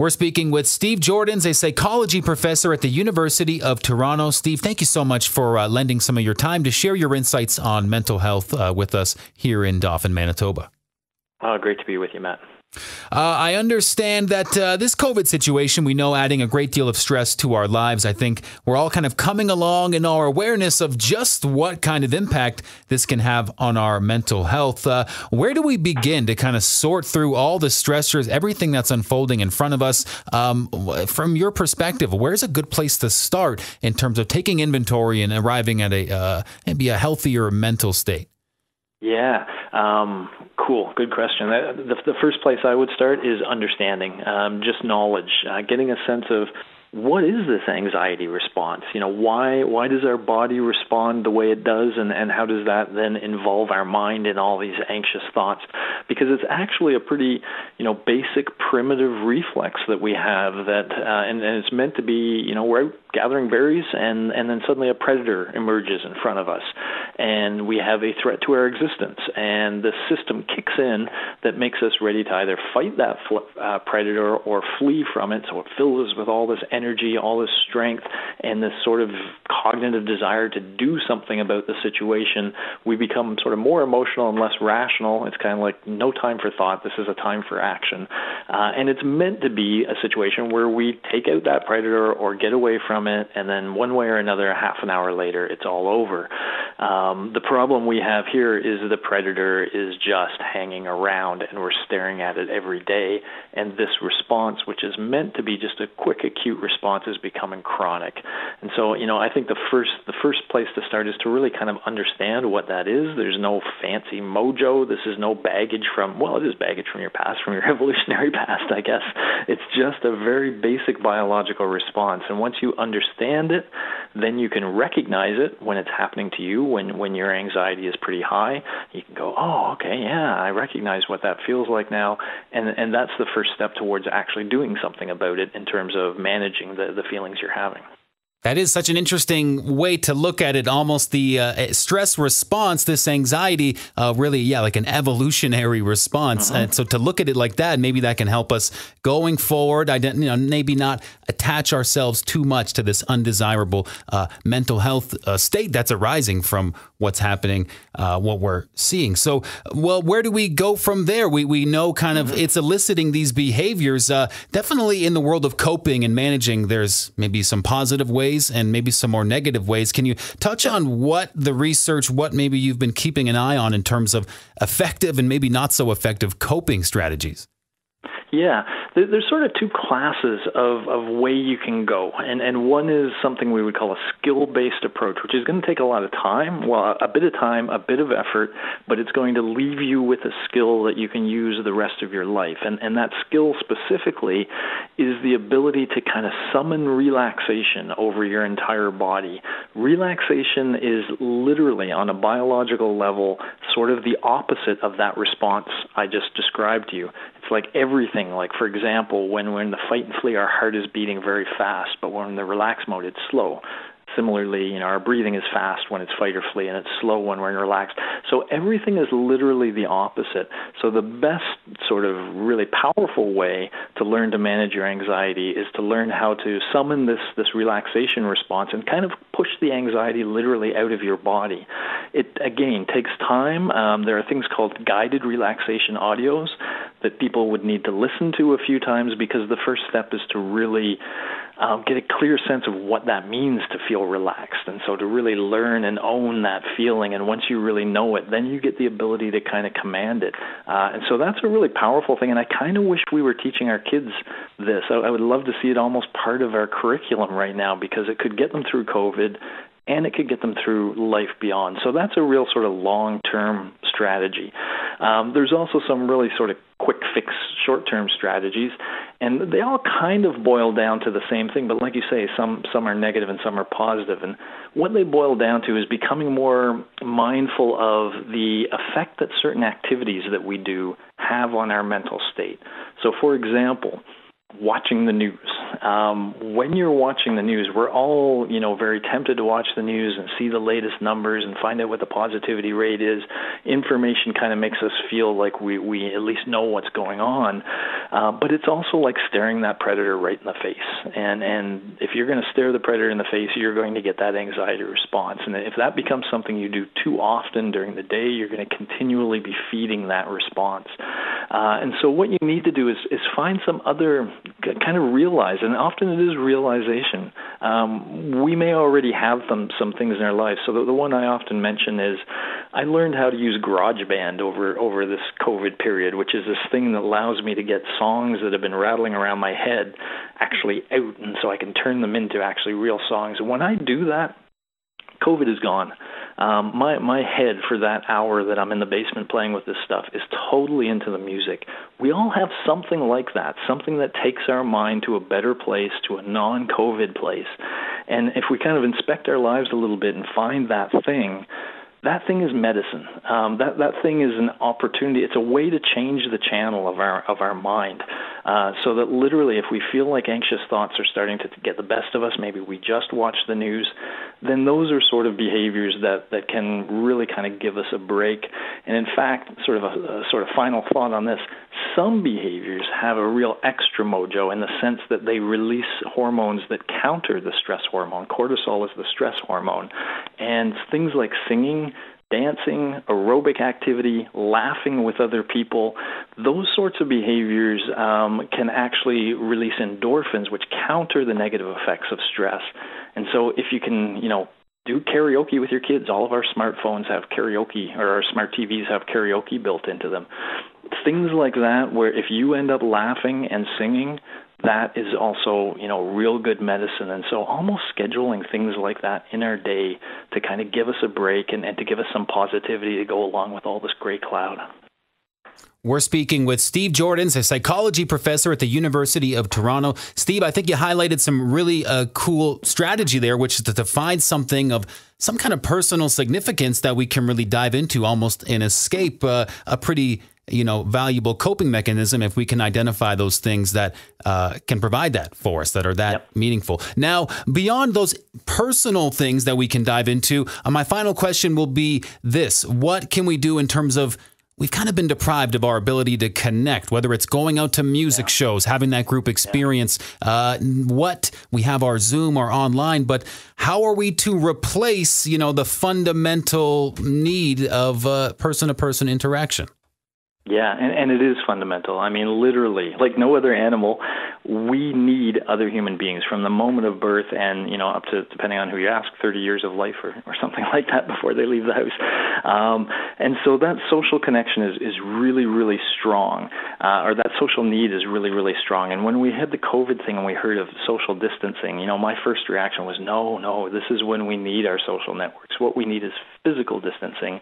We're speaking with Steve Joordens, a psychology professor at the University of Toronto. Steve, thank you so much for uh, lending some of your time to share your insights on mental health uh, with us here in Dauphin, Manitoba. Oh, great to be with you, Matt. Uh, I understand that uh, this COVID situation, we know, adding a great deal of stress to our lives. I think we're all kind of coming along in our awareness of just what kind of impact this can have on our mental health. Uh, where do we begin to kind of sort through all the stressors, everything that's unfolding in front of us? Um, from your perspective, where's a good place to start in terms of taking inventory and arriving at a uh, maybe a healthier mental state? Yeah, um, cool. Good question. The, the, first place I would start is understanding, um, just knowledge, uh, getting a sense of what is this anxiety response? You know, why why does our body respond the way it does, and and how does that then involve our mind in all these anxious thoughts? Because it's actually a pretty you know basic primitive reflex that we have that, uh, and, and it's meant to be you know we're out gathering berries, and and then suddenly a predator emerges in front of us, and we have a threat to our existence, and the system kicks in that makes us ready to either fight that uh, predator or flee from it. So it fills us with all this energy, all this strength, and this sort of cognitive desire to do something about the situation. We become sort of more emotional and less rational. It's kind of like no time for thought. This is a time for action, uh, and it's meant to be a situation where we take out that predator or get away from it, and then one way or another, half an hour later, it's all over. Um, the problem we have here is the predator is just hanging around and we're staring at it every day. And this response, which is meant to be just a quick acute response, is becoming chronic. And so, you know, I think the first the first place to start is to really kind of understand what that is. There's no fancy mojo. This is no baggage from well, it is baggage from your past, from your evolutionary past, I guess. It's just a very basic biological response. And once you understand it, then you can recognize it when it's happening to you when when your anxiety is pretty high. You can go oh okay yeah i recognize what that feels like now. And and that's the first step towards actually doing something about it in terms of managing the the feelings you're having that is such an interesting way to look at it. Almost the uh, stress response, this anxiety, uh, really, yeah, like an evolutionary response. Uh-huh. And so to look at it like that, maybe that can help us going forward. I you know, maybe not attach ourselves too much to this undesirable uh, mental health uh, state that's arising from what's happening, uh, what we're seeing. So, well, where do we go from there? We we know kind of mm-hmm. it's eliciting these behaviors. definitely in the world of coping and managing, there's maybe some positive ways ways and maybe some more negative ways. Can you touch on what the research, what maybe you've been keeping an eye on in terms of effective and maybe not so effective coping strategies? Yeah, there's sort of two classes of, of way you can go, and and one is something we would call a skill-based approach, which is going to take a lot of time, well, a bit of time, a bit of effort, but it's going to leave you with a skill that you can use the rest of your life, and and that skill specifically is the ability to kind of summon relaxation over your entire body. Relaxation is literally on a biological level sort of the opposite of that response I just described to you It's like everything. Like for example, when we're in the fight and flee, our heart is beating very fast, but when we're in the relax mode, it's slow. Similarly, you know, our breathing is fast when it's fight or flee, and it's slow when we're relaxed. So everything is literally the opposite. So the best sort of really powerful way to learn to manage your anxiety is to learn how to summon this this relaxation response and kind of push the anxiety literally out of your body. It again takes time. Um, there are things called guided relaxation audios that people would need to listen to a few times because the first step is to really um, get a clear sense of what that means to feel relaxed. And so to really learn and own that feeling, and once you really know it, then you get the ability to kind of command it. Uh, and so that's a really powerful thing. And I kind of wish we were teaching our kids this. I, I would love to see it almost part of our curriculum right now because it could get them through COVID and it could get them through life beyond. So that's a real sort of long term strategy. Um, there's also some really sort of quick fix short term strategies, and they all kind of boil down to the same thing. But like you say, some some are negative and some are positive, and what they boil down to is becoming more mindful of the effect that certain activities that we do have on our mental state. So, for example, watching the news Um, when you're watching the news, we're all, you know, very tempted to watch the news and see the latest numbers and find out what the positivity rate is. Information kind of makes us feel like we, we at least know what's going on. Uh, but it's also like staring that predator right in the face. And, and if you're going to stare the predator in the face, you're going to get that anxiety response. And if that becomes something you do too often during the day, you're going to continually be feeding that response. Uh, and so what you need to do is, is find some other kind of realize, and often it is realization. Um, we may already have some things in our life. So the, the one I often mention is I learned how to use GarageBand over over this COVID period, which is this thing that allows me to get songs that have been rattling around my head actually out, and so I can turn them into actually real songs. And when I do that, COVID is gone um, my my head for that hour that I'm in the basement playing with this stuff is totally into the music. We all have something like that, something that takes our mind to a better place, to a non-COVID place. And if we kind of inspect our lives a little bit and find that thing, that thing is medicine. Um, that that thing is an opportunity. It's a way to change the channel of our of our mind, uh, so that literally, if we feel like anxious thoughts are starting to get the best of us, maybe we just watch the news. Then those are sort of behaviors that that can really kind of give us a break. And in fact, sort of a, a sort of final thought on this: some behaviors have a real extra mojo in the sense that they release hormones that counter the stress hormone. Cortisol is the stress hormone, and things like singing dancing, aerobic activity, laughing with other people, those sorts of behaviors um, can actually release endorphins, which counter the negative effects of stress. And so, if you can, you know, do karaoke with your kids. All of our smartphones have karaoke, or our smart TVs have karaoke built into them. Things like that, where if you end up laughing and singing, that is also you know real good medicine and so almost scheduling things like that in our day to kind of give us a break and, and to give us some positivity to go along with all this gray cloud we're speaking with Steve Joordens, a psychology professor at the University of Toronto. Steve, I think you highlighted some really uh, cool strategy there, which is to, find something of some kind of personal significance that we can really dive into almost and escape uh, a pretty you know, valuable coping mechanism if we can identify those things that uh, can provide that for us that are that yep. meaningful. Now, beyond those personal things that we can dive into, uh, my final question will be this: What can we do in terms of we've kind of been deprived of our ability to connect, whether it's going out to music yeah. shows, having that group experience, uh, what we have our Zoom or online, but how are we to replace, you know, the fundamental need of person to person interaction? Yeah, and, and it is fundamental. I mean, literally, like no other animal, we need other human beings from the moment of birth and, you know, up to, depending on who you ask, 30 years of life or, or something like that before they leave the house. Um, and so that social connection is, is really, really strong, uh, or that social need is really, really strong. And when we had the COVID thing and we heard of social distancing, you know, my first reaction was, no, no, this is when we need our social networks. What we need is physical distancing.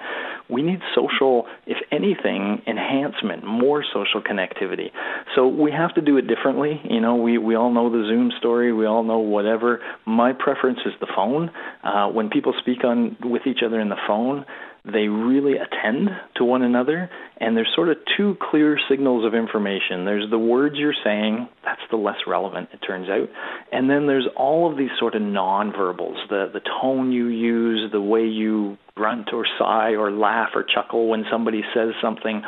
We need social, if anything, enhancement, more social connectivity. So we have to do it differently. You know, we, we all know the Zoom story, we all know whatever. My preference is the phone. Uh, when people speak on with each other in the phone, they really attend to one another, and there's sort of two clear signals of information. There's the words you're saying, that's the less relevant, it turns out. And then there's all of these sort of nonverbals, the, the tone you use, the way you grunt or sigh or laugh or chuckle when somebody says something.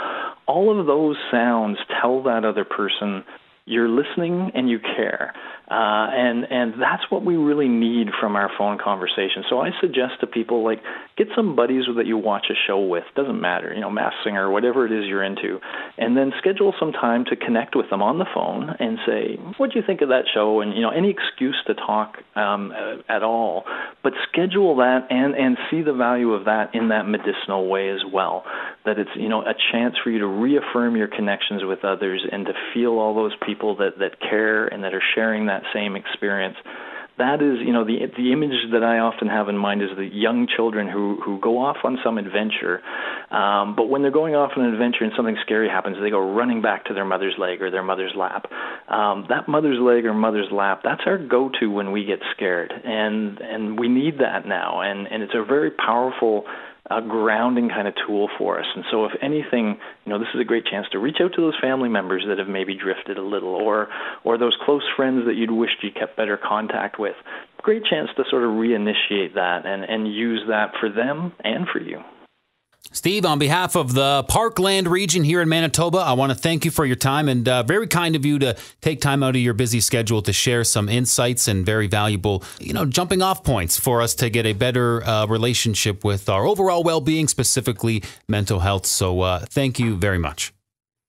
All of those sounds tell that other person you're listening and you care. Uh, and and that's what we really need from our phone conversation. So I suggest to people like get some buddies that you watch a show with. Doesn't matter, you know, Masked Singer, whatever it is you're into, and then schedule some time to connect with them on the phone and say, "What do you think of that show?" And you know, any excuse to talk um, at all, but schedule that and and see the value of that in that medicinal way as well. That it's you know a chance for you to reaffirm your connections with others and to feel all those people that that care and that are sharing that that same experience. That is, you know, the the image that I often have in mind is the young children who who go off on some adventure, um, but when they're going off on an adventure and something scary happens, they go running back to their mother's leg or their mother's lap. Um, that mother's leg or mother's lap, that's our go-to when we get scared, and and we need that now, and and it's a very powerful a grounding kind of tool for us. And so, if anything, you know, this is a great chance to reach out to those family members that have maybe drifted a little, or or those close friends that you'd wished you kept better contact with. Great chance to sort of reinitiate that and and use that for them and for you. Steve, on behalf of the Parkland region here in Manitoba, I want to thank you for your time and uh, very kind of you to take time out of your busy schedule to share some insights and very valuable, you know, jumping off points for us to get a better uh, relationship with our overall well being, specifically mental health. So uh, thank you very much.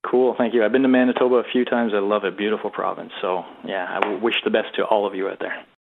Cool, thank you. I've been to Manitoba a few times. I love it. Beautiful province. So, yeah, I wish the best to all of you out there.